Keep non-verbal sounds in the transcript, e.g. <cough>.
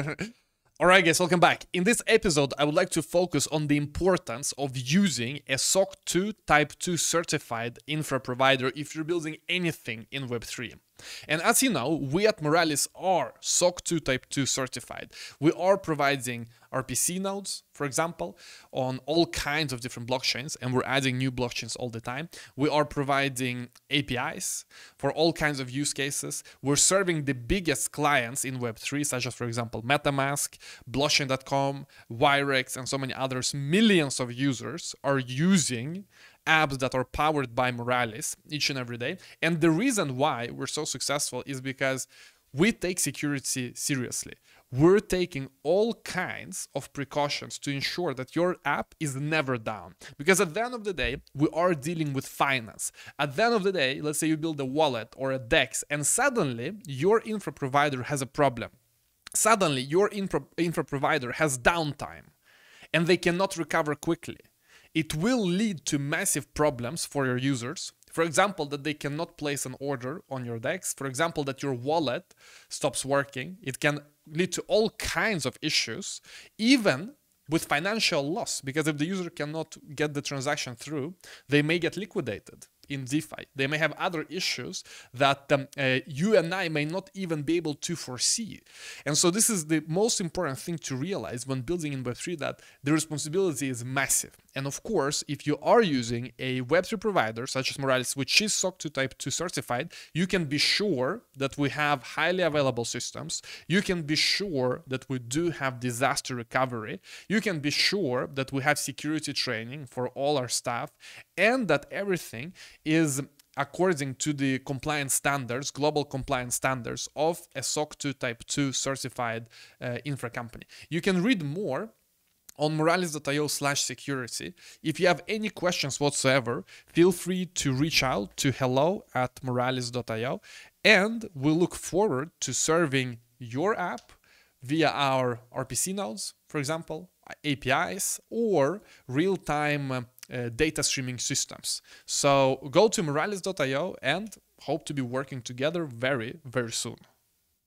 <laughs> Alright guys, welcome back. In this episode, I would like to focus on the importance of using a SOC 2 Type 2 certified infra provider if you're building anything in Web3. And as you know, we at Moralis are SOC 2 Type 2 certified. We are providing RPC nodes, for example, on all kinds of different blockchains, and we're adding new blockchains all the time. We are providing APIs for all kinds of use cases. We're serving the biggest clients in Web3, such as, for example, MetaMask, Blockchain.com, Wirex, and so many others. Millions of users are using apps that are powered by Moralis each and every day. And the reason why we're so successful is because we take security seriously. We're taking all kinds of precautions to ensure that your app is never down. Because at the end of the day, we are dealing with finance. At the end of the day, let's say you build a wallet or a DEX and suddenly your infra provider has a problem. Suddenly your infra, infra provider has downtime and they cannot recover quickly it will lead to massive problems for your users. For example, that they cannot place an order on your DEX. For example, that your wallet stops working. It can lead to all kinds of issues, even with financial loss, because if the user cannot get the transaction through, they may get liquidated in DeFi. They may have other issues that um, uh, you and I may not even be able to foresee. And so this is the most important thing to realize when building in Web3 that the responsibility is massive. And of course, if you are using a Web3 provider such as Moralis, which is SOC 2 Type 2 certified, you can be sure that we have highly available systems. You can be sure that we do have disaster recovery. You can be sure that we have security training for all our staff and that everything is according to the compliance standards, global compliance standards of a SOC 2 Type 2 certified uh, infra company. You can read more on moralis.io slash security. If you have any questions whatsoever, feel free to reach out to hello at moralis.io and we look forward to serving your app via our RPC nodes, for example, APIs, or real-time Uh, data streaming systems. So go to moralis.io and hope to be working together very, very soon.